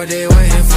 What they waiting for